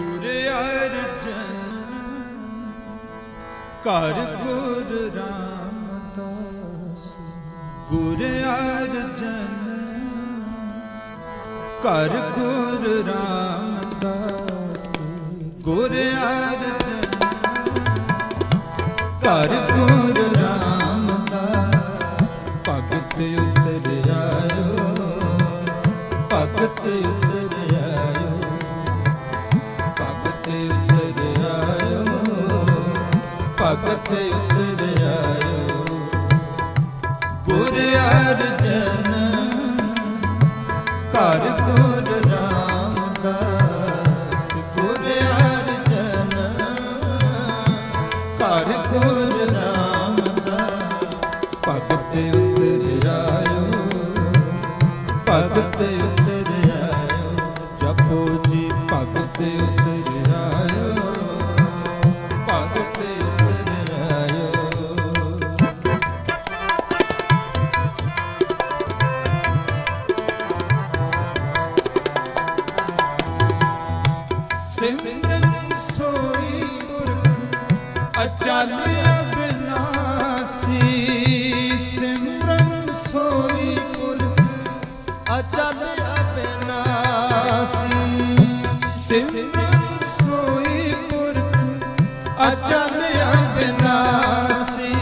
ਗੁਰ ਅਰਜਨ ਕਰ ਗੁਰ ਰਾਮਦਾਸ। ਗੁਰ ਅਰਜਨ ਕਰ ਗੁਰ ਰਾਮਦਾਸ। ਗੁਰ ਅਰਜਨ ਕਰ ਗੁਰ ਭਗਤ ਅਚੰਦ ਅਬਨਾਸੀ,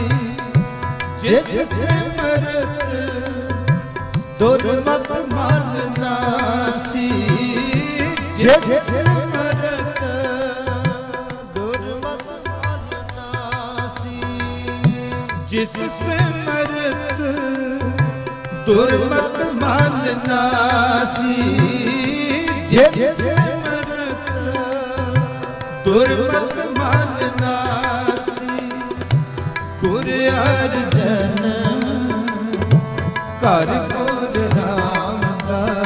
ਜਿਸ ਸਿਮਰਤ ਦੁਰਮਤ ਮਨ ਨਾਸੀ, ਜਿਸ ਸਿਮਰਤ ਦੁਰਮਤ ਮਨ ਨਾਸੀ, ਜਿਸ ਸਿਮਰਤ ਦੁਰਮਤ ਮਨ ਨਾਸੀ, ਜਿਸ ਸਿਮਰਤ ਦੁਰਮਤ ਜਨ ਘਰ ਰਾਮ ਰਾਮਦਾਸ।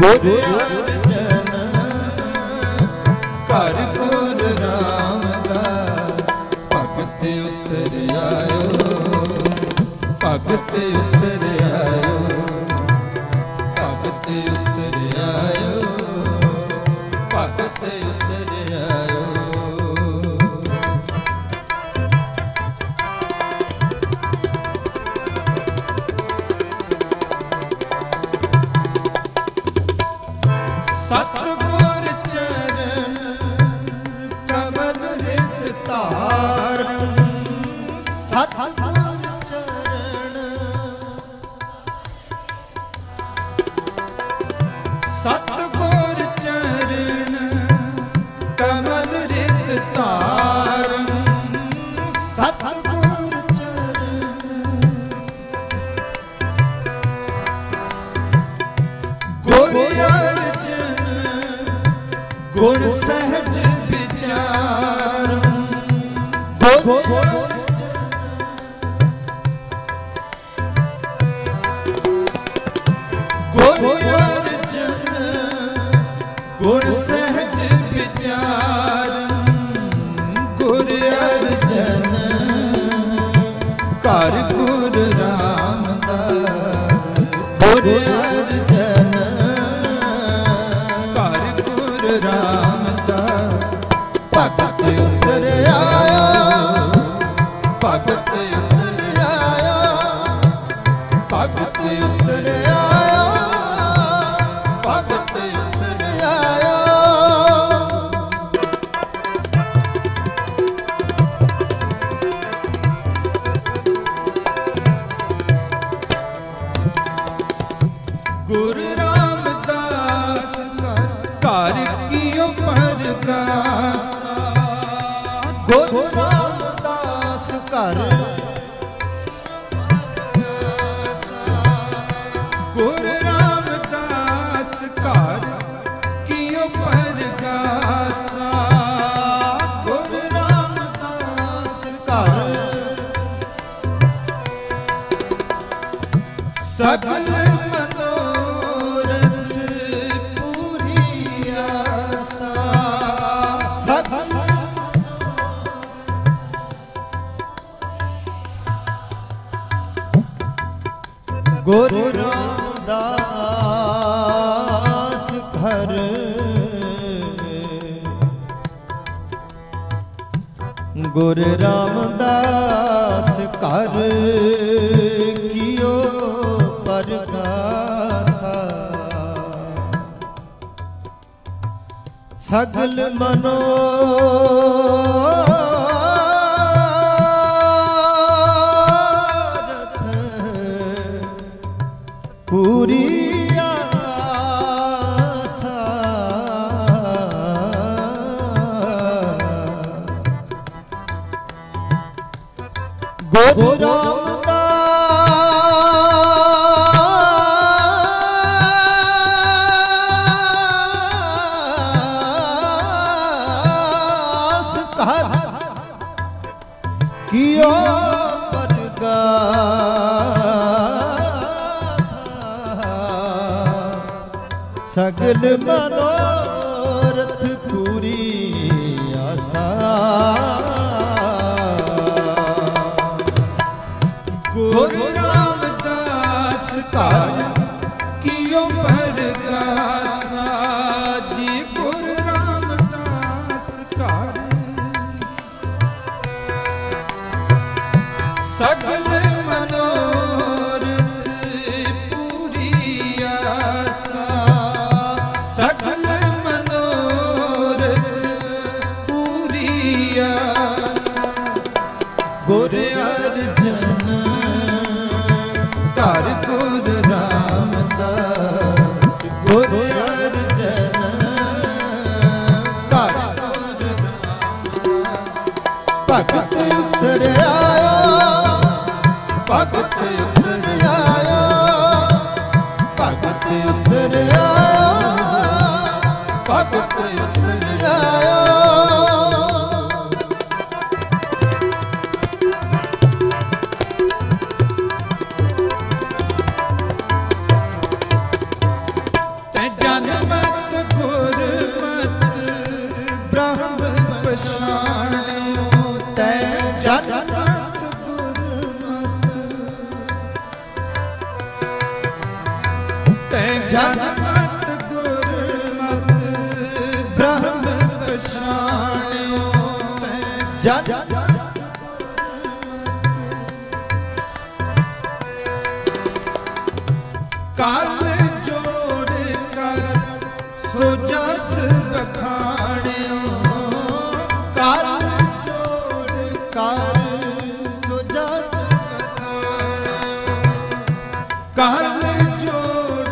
ਗੁਰ Quando encerra ਪੂਰੀ ਆਸਾ। ਗੁਰੂ ਰਾਮਦਾਸ ਘਰ। ਗੁਰ ਰਾਮਦਾਸ ਘਰ। ਪਰਗਾਸਾ ਸਗਲ ਮਨੋ ਪੂਰੀ ਆਸਾ। ਗੋਬਰਾ ਕਾਰ ਕਾਲ ਜੋੜ ਕਰ, ਸੁਜਸ ਬਖਾਣਿਓ ਕਾਲ ਜੋੜ ਕਰ, ਸੁਜਸ ਬਖਾਣਿਓ ਕਾਲ ਜੋੜ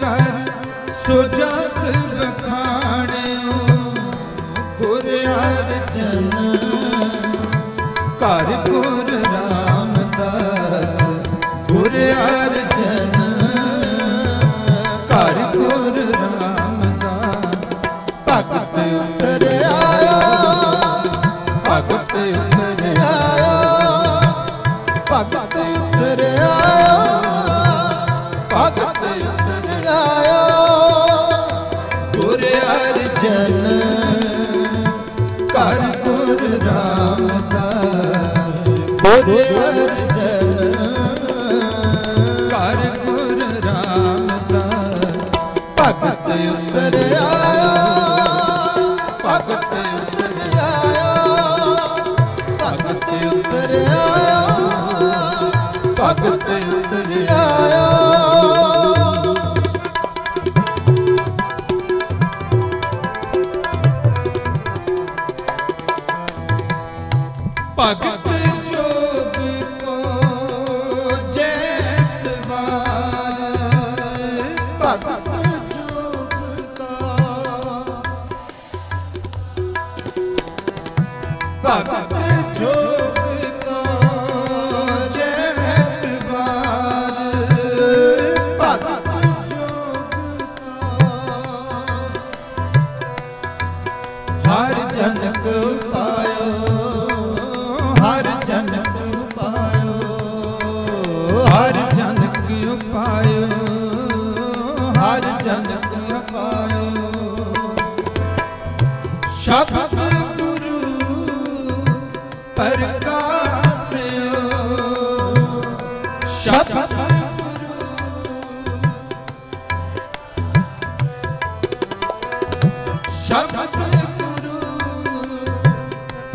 ਕਰ, ਸੁਜਸ ਬਖਾਣਿਓ ਗੁਰ ਅਰਜਨ ਘਰ ਪੁਰ ਭਗਤ ਜਗ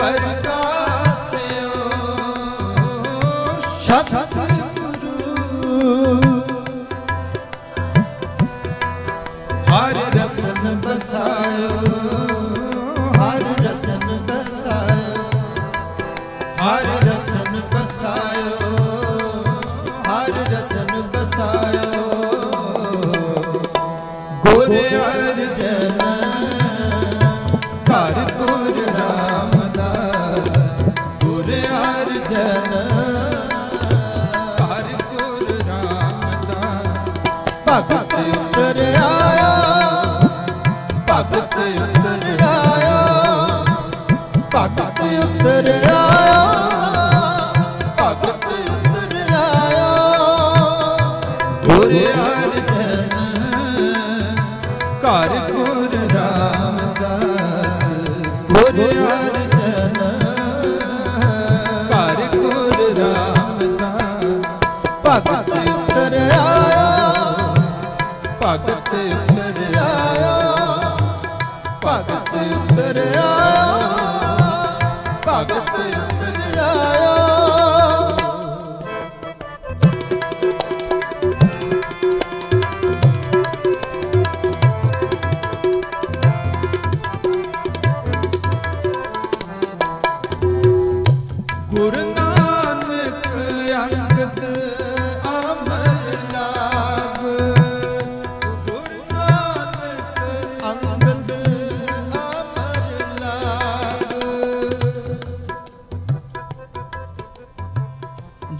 ਪ੍ਰਕਾਸਿਓ। ਸ਼ਬਦ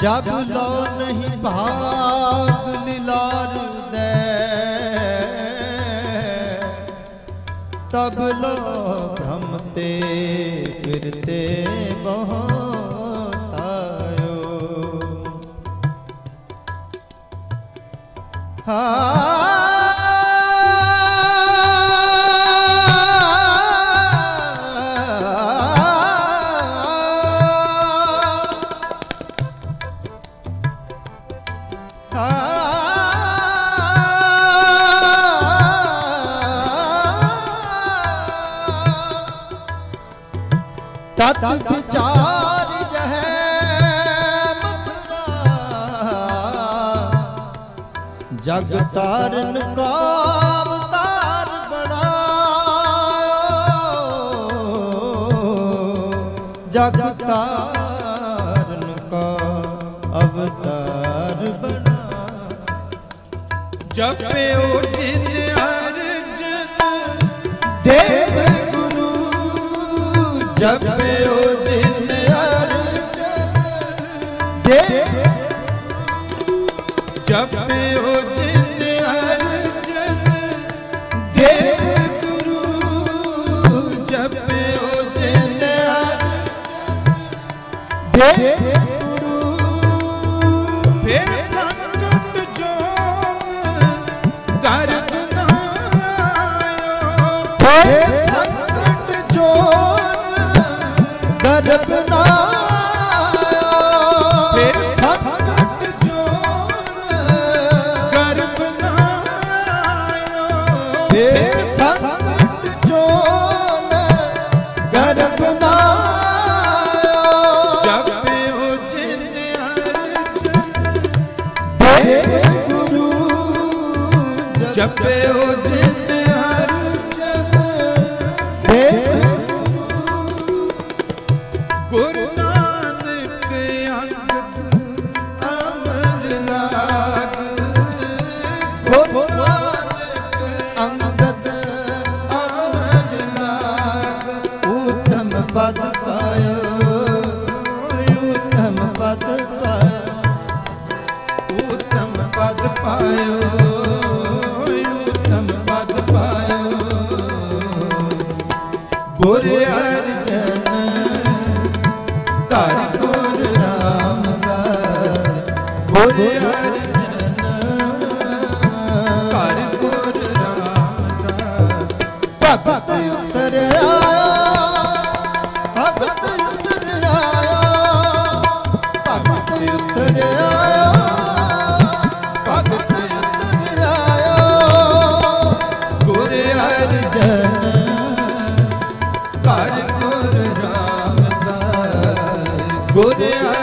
ਜਬ ਲੋ ਨਹੀਂ ਭਾਗ ਨਿਲਾਰ ਦੇ। ਤਬ ਲੋ ਭ੍ਰਮ ਤੇ ਫਿਰਤੇ। ਤਤ ਵਿਚਾਰ ਜਹ ਮਥੁਰਾ ਜਗ ਤਾਰਨ ਕਾ ਅਵਤਾਰ ਬਣਾਓ ਜਗ ਤਾਰਨ ਕਾ ਅਵਤਾਰ ਜਪਿਓ ਦਿਨ ਅਰਜਨ। ਦੇ। ਜਪ રબના Guru ਘਰ ਗੁਰ ਰਾਮਦਾਸ ਗੁਰ ਹਰਿ Good day.